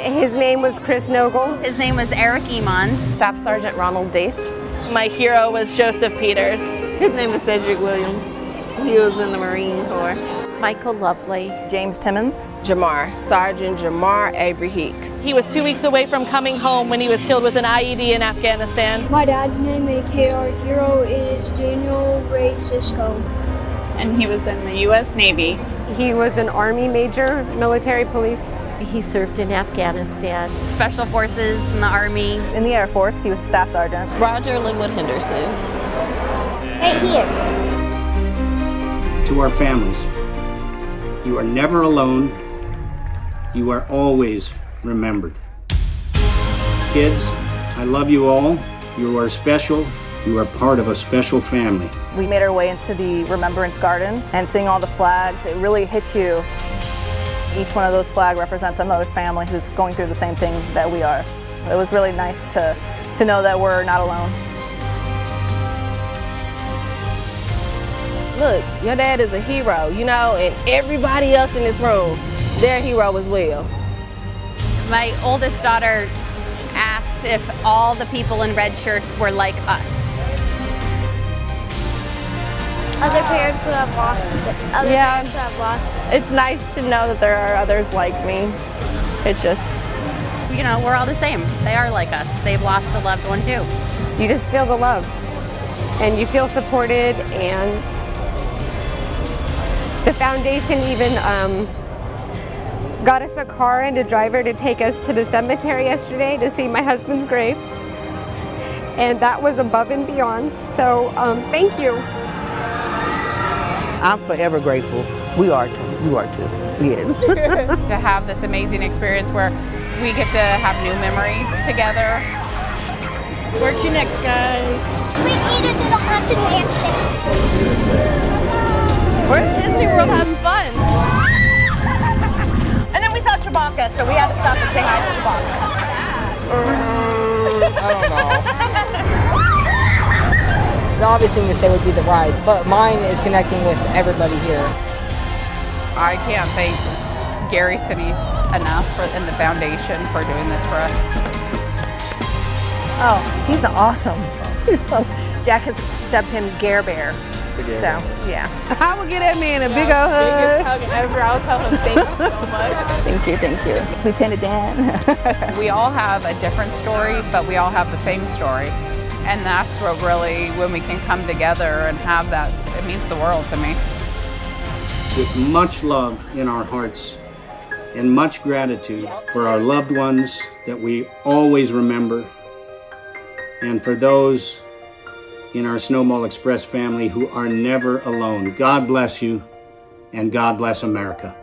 His name was Chris Nogle. His name was Eric Emond. Staff Sergeant Ronald Dace. My hero was Joseph Peters. His name is Cedric Williams. He was in the Marine Corps. Michael Lovely. James Timmons. Jamar, Sergeant Jamar Avery Hicks. He was two weeks away from coming home when he was killed with an IED in Afghanistan. My dad's name, aka our hero, is Daniel Ray Cisco. And he was in the U.S. Navy. He was an Army major, military police. He served in Afghanistan. Special Forces in the Army. In the Air Force, he was Staff Sergeant. Roger Linwood Henderson. Right here. To our families, you are never alone. You are always remembered. Kids, I love you all. You are special. You are part of a special family. We made our way into the Remembrance Garden and seeing all the flags, it really hits you. Each one of those flags represents another family who's going through the same thing that we are. It was really nice to, to know that we're not alone. Look, your dad is a hero, you know, and everybody else in this room, they're a hero as well. My oldest daughter asked if all the people in red shirts were like us. Other parents who have lost. Other Yeah. parents who have lost. It's nice to know that there are others like me. It just, You know, we're all the same. They are like us. They've lost a loved one too. You just feel the love and you feel supported and the foundation even um, got us a car and a driver to take us to the cemetery yesterday to see my husband's grave and that was above and beyond so um, thank you I'm forever grateful. We are too. You are too. Yes. to have this amazing experience where we get to have new memories together. Where to next, guys? We made it to the Haunted Mansion. we're Disney World saw Chewbacca, so we had to stop and say hi to Chewbacca. I don't know. the obvious thing to say would be the rides, but mine is connecting with everybody here. I can't thank Gary Sinise enough for, and the foundation for doing this for us. Oh, he's awesome. He's awesome. Jack has dubbed him Gare Bear. So, yeah. I will give that man a big old hug. ever. I'll tell him thank you so much. Thank you, thank you. Lieutenant Dan. We all have a different story, but we all have the same story. And that's what really, when we can come together and have that, it means the world to me. With much love in our hearts and much gratitude for our loved ones that we always remember, and for those in our Snowball Express family who are never alone. God bless you, and God bless America.